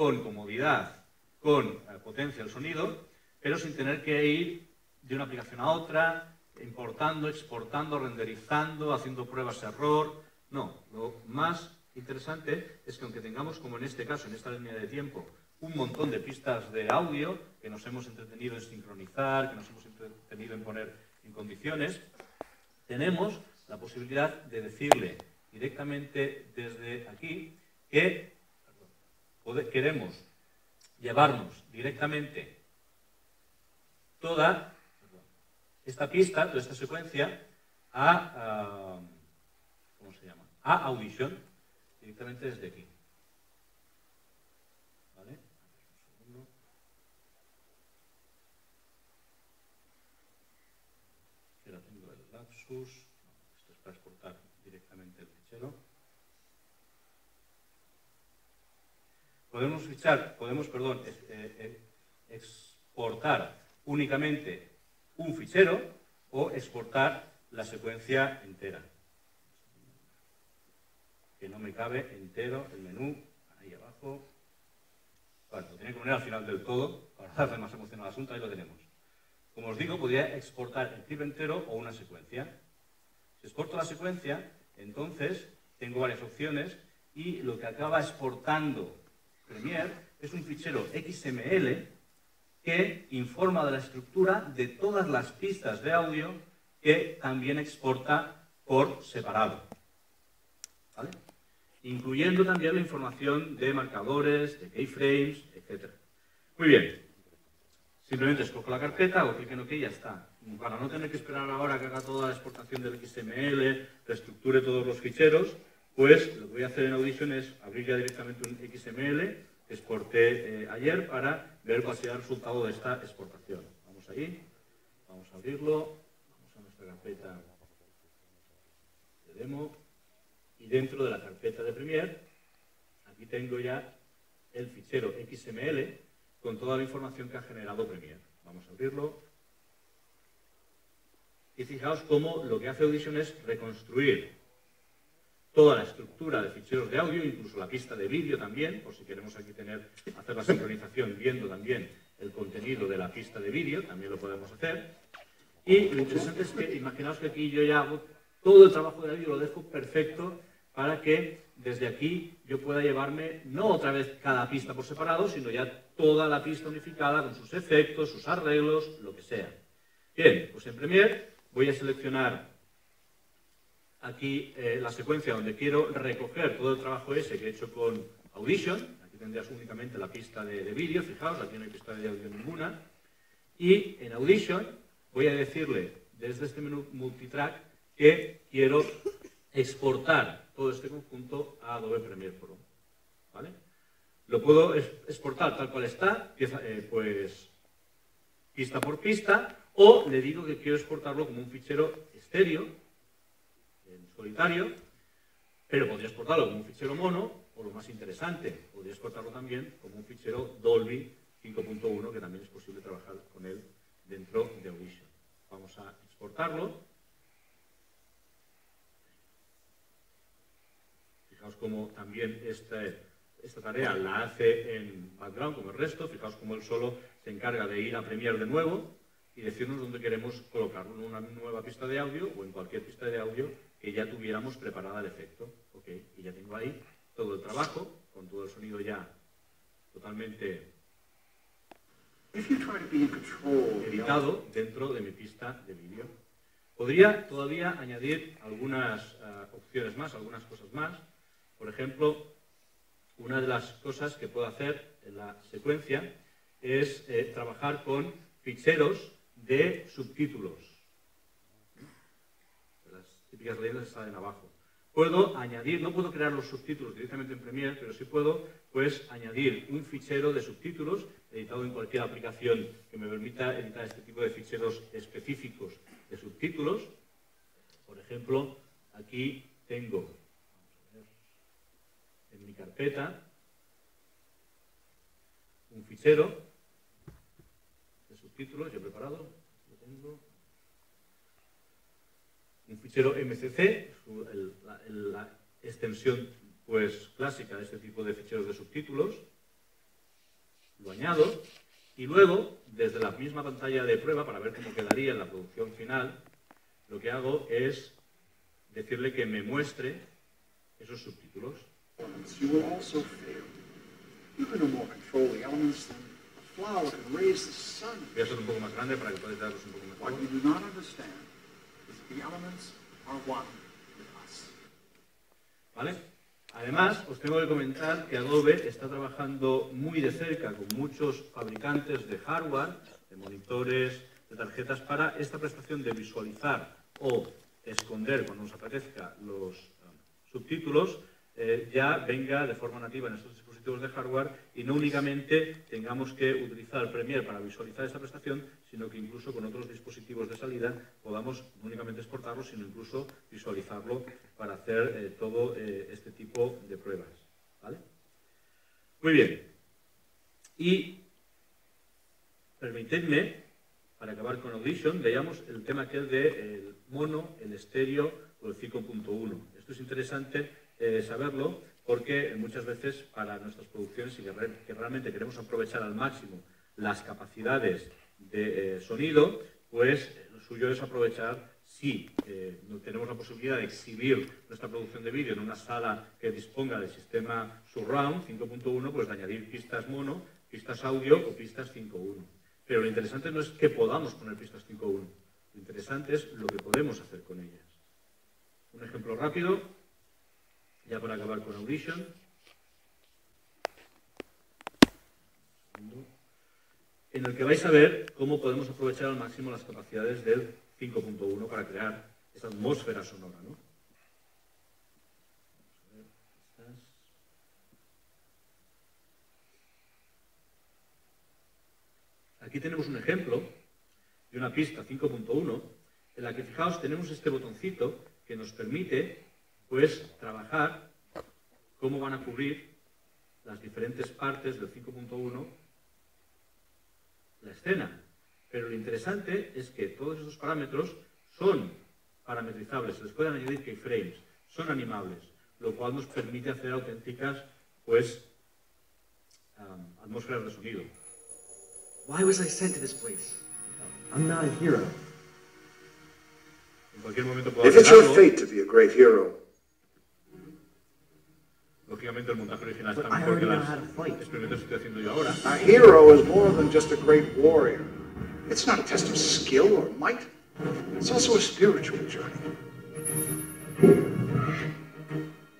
con comodidad, con potencia el sonido, pero sin tener que ir de una aplicación a otra, importando, exportando, renderizando, haciendo pruebas de error. No, lo más interesante es que aunque tengamos, como en este caso, en esta línea de tiempo, un montón de pistas de audio que nos hemos entretenido en sincronizar, que nos hemos entretenido en poner en condiciones, tenemos la posibilidad de decirle directamente desde aquí que queremos llevarnos directamente toda esta pista, toda esta secuencia a, ¿cómo se llama? A Audition, directamente desde aquí. ¿Vale? Un segundo. Esto es para exportar directamente el fichero. Podemos fichar, podemos, perdón, eh, eh, exportar únicamente un fichero o exportar la secuencia entera. Que no me cabe entero el menú, ahí abajo. Bueno, lo tiene que poner al final del todo, para darle más emoción al asunto, ahí lo tenemos. Como os digo, podría exportar el clip entero o una secuencia. Si exporto la secuencia, entonces tengo varias opciones y lo que acaba exportando Premiere es un fichero XML que informa de la estructura de todas las pistas de audio que también exporta por separado. Incluyendo también la información de marcadores, de keyframes, etc. Muy bien. Simplemente escojo la carpeta, hago clic en OK y ya está. Para no tener que esperar ahora que haga toda la exportación del XML, reestructure todos los ficheros, pues lo que voy a hacer en Audition es abrir ya directamente un XML exporté eh, ayer para ver cuál será el resultado de esta exportación. Vamos ahí, vamos a abrirlo, vamos a nuestra carpeta de demo y dentro de la carpeta de Premiere, aquí tengo ya el fichero XML con toda la información que ha generado Premiere. Vamos a abrirlo. Y fijaos cómo lo que hace Audition es reconstruir toda la estructura de ficheros de audio, incluso la pista de vídeo también, por si queremos aquí hacer la sincronización viendo también el contenido de la pista de vídeo, también lo podemos hacer. Y lo interesante es que, imaginaos que aquí yo ya hago todo el trabajo de audio, lo dejo perfecto para que desde aquí yo pueda llevarme no otra vez cada pista por separado, sino ya toda la pista unificada con sus efectos, sus arreglos, lo que sea. Bien, pues en Premiere voy a seleccionar aquí eh, la secuencia donde quiero recoger todo el trabajo ese que he hecho con Audition. Aquí tendrías únicamente la pista de, vídeo, fijaos, aquí no hay pista de audio ninguna. Y en Audition voy a decirle desde este menú multitrack que quiero exportar todo este conjunto a Adobe Premiere Pro. ¿Vale? Lo puedo exportar tal cual está, eh, pues pista por pista, o le digo que quiero exportarlo como un fichero estéreo solitario, pero podría exportarlo como un fichero mono, o lo más interesante, podría exportarlo también como un fichero Dolby 5.1, que también es posible trabajar con él dentro de Audition. Vamos a exportarlo. Fijaos cómo también esta, esta tarea la hace en background como el resto. Fijaos cómo él solo se encarga de ir a Premiere de nuevo y decirnos dónde queremos colocarlo, en una nueva pista de audio o en cualquier pista de audio que ya tuviéramos preparada el efecto. Okay. Y ya tengo ahí todo el trabajo, con todo el sonido ya totalmente editado dentro de mi pista de vídeo. Podría todavía añadir algunas uh, opciones más, algunas cosas más. Por ejemplo, una de las cosas que puedo hacer en la secuencia es eh, trabajar con ficheros de subtítulos típicas leyendas salen abajo. Puedo añadir, no puedo crear los subtítulos directamente en Premiere, pero sí puedo pues, añadir un fichero de subtítulos editado en cualquier aplicación que me permita editar este tipo de ficheros específicos de subtítulos. Por ejemplo, aquí tengo, en mi carpeta, un fichero de subtítulos, ya he preparado, lo tengo fichero MCC, la, extensión pues, clásica de este tipo de ficheros de subtítulos. lo añado y luego, desde la misma pantalla de prueba, para ver cómo quedaría en la producción final, lo que hago es decirle que me muestre esos subtítulos. Voy a hacer un poco más grande para que podáis darlos un poco mejor. Además, os tengo que comentar que Adobe está trabajando muy de cerca con muchos fabricantes de hardware, de monitores, de tarjetas, para esta prestación de visualizar o esconder cuando nos aparezca los um, subtítulos, eh, ya venga de forma nativa en estos dispositivos de hardware y no únicamente tengamos que utilizar Premiere para visualizar esta prestación, sino que incluso con otros dispositivos de salida podamos no únicamente exportarlo, sino incluso visualizarlo para hacer eh, todo eh, este tipo de pruebas. ¿vale? Muy bien. Y permitidme, para acabar con Audition, veamos el tema que es del mono, el estéreo o el 5.1. Esto es interesante eh, saberlo porque muchas veces para nuestras producciones, y que, realmente queremos aprovechar al máximo las capacidades de eh, sonido, pues eh, lo suyo es aprovechar si tenemos la posibilidad de exhibir nuestra producción de vídeo en una sala que disponga del sistema Surround 5.1, pues añadir pistas mono, pistas audio o pistas 5.1. Pero lo interesante no es que podamos poner pistas 5.1, lo interesante es lo que podemos hacer con ellas. Un ejemplo rápido, ya para acabar con Audition. En el que vais a ver cómo podemos aprovechar al máximo las capacidades del 5.1 para crear esta atmósfera sonora. ¿no? Aquí tenemos un ejemplo de una pista 5.1 en la que, fijaos, tenemos este botoncito que nos permite pues trabajar cómo van a cubrir las diferentes partes del 5.1 la escena. Pero lo interesante es que todos esos parámetros son parametrizables, se les pueden añadir keyframes, son animables, lo cual nos permite hacer auténticas, pues, atmósferas de sonido. Why was I sent to this place? I'm not a hero. En cualquier momento puedo If it's your fate to be a great hero, Lógicamente el montaje original está mejor que los experimentos que estoy haciendo yo ahora. A hero is more than just a great warrior. It's not a test of skill or might. It's also a spiritual journey.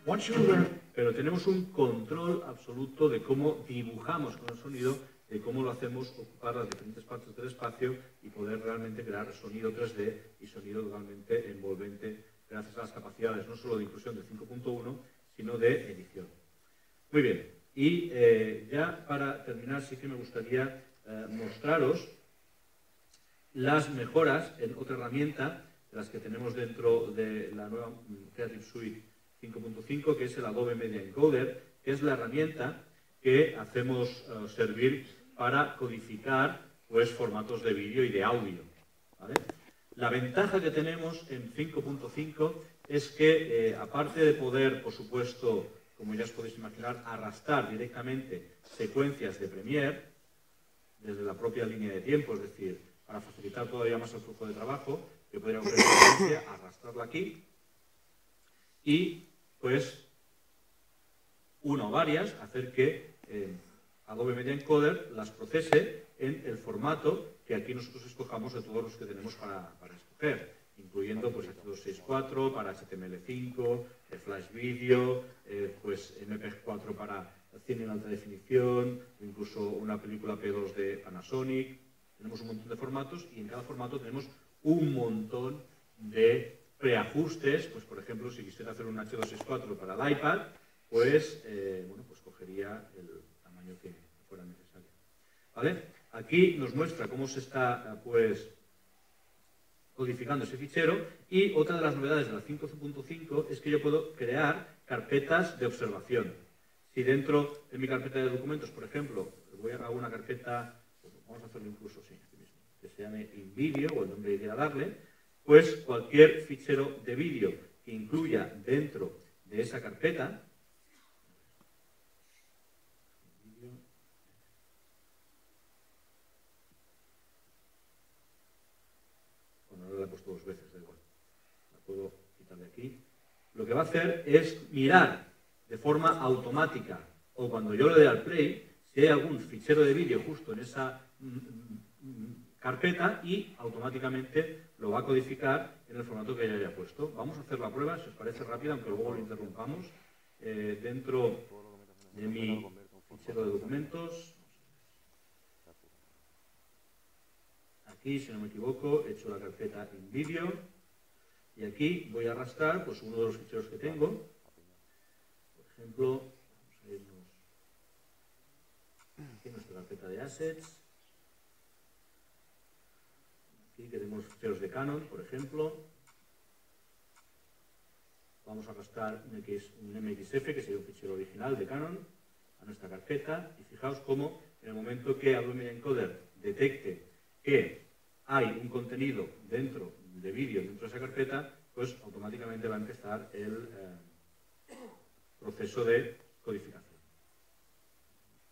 Once you learn... Pero tenemos un control absoluto de cómo dibujamos con el sonido, de cómo lo hacemos ocupar las diferentes partes del espacio y poder realmente crear sonido 3D y sonido totalmente envolvente gracias a las capacidades no solo de inclusión de 5.1, sino de edición. Muy bien, y eh, ya para terminar sí que me gustaría eh, mostraros las mejoras en otra herramienta de las que tenemos dentro de la nueva mm, Creative Suite 5.5, que es el Adobe Media Encoder, que es la herramienta que hacemos eh, servir para codificar pues, formatos de vídeo y de audio. La ventaja que tenemos en 5.5 es que, eh, aparte de poder, por supuesto, como ya os podéis imaginar, arrastrar directamente secuencias de Premiere desde la propia línea de tiempo, es decir, para facilitar todavía más el flujo de trabajo, yo podría coger secuencia, arrastrarla aquí y, pues, una o varias, hacer que eh, Adobe Media Encoder las procese en el formato que aquí nosotros escojamos de todos los que tenemos para, para escoger incluyendo pues H264 para HTML5, Flash Video, eh, pues MP4 para cine en alta definición, incluso una película P2 de Panasonic. Tenemos un montón de formatos y en cada formato tenemos un montón de preajustes. Pues por ejemplo, si quisiera hacer un H264 para el iPad, pues eh, bueno, pues cogería el tamaño que fuera necesario. ¿Vale? Aquí nos muestra cómo se está pues codificando ese fichero. Y otra de las novedades de la 5.5 es que yo puedo crear carpetas de observación. Si dentro de mi carpeta de documentos, por ejemplo, voy a una carpeta, vamos a hacerlo incluso así, que se llame InVideo o el nombre que quiera darle, pues cualquier fichero de vídeo que incluya dentro de esa carpeta, dos veces, da igual. De aquí. Lo que va a hacer es mirar de forma automática o cuando yo le dé al play, si hay algún fichero de vídeo justo en esa mm, mm, mm, carpeta y automáticamente lo va a codificar en el formato que ya haya puesto. Vamos a hacer la prueba, si os parece rápida, aunque luego lo interrumpamos, eh, dentro de mi fichero de documentos. Aquí, si no me equivoco, he hecho la carpeta en vídeo y aquí voy a arrastrar pues, uno de los ficheros que tengo. Por ejemplo, vamos a irnos aquí nuestra carpeta de assets. Aquí tenemos ficheros de Canon, por ejemplo. Vamos a arrastrar un, X, un MXF, que sería un fichero original de Canon, a nuestra carpeta. Y fijaos cómo en el momento que Adobe Encoder detecte que hay un contenido dentro de vídeo dentro de esa carpeta, pues automáticamente va a empezar el eh, proceso de codificación.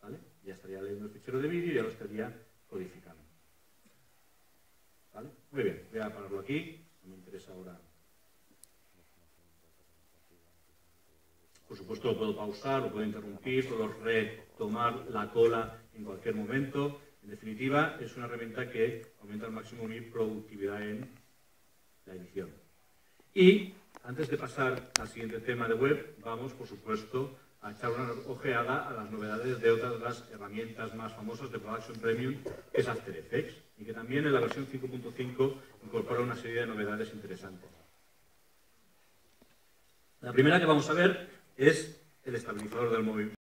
¿Vale? Ya estaría leyendo el fichero de vídeo y ya lo estaría codificando. ¿Vale? Muy bien, voy a pararlo aquí, no me interesa ahora. Por supuesto lo puedo pausar, lo puedo interrumpir, puedo retomar la cola en cualquier momento. En definitiva, es una herramienta que aumenta al máximo mi productividad en la edición. Y antes de pasar al siguiente tema de web, vamos, por supuesto, a echar una ojeada a las novedades de otras de las herramientas más famosas de Production Premium, que es After Effects, y que también en la versión 5.5 incorpora una serie de novedades interesantes. La primera que vamos a ver es el estabilizador del movimiento.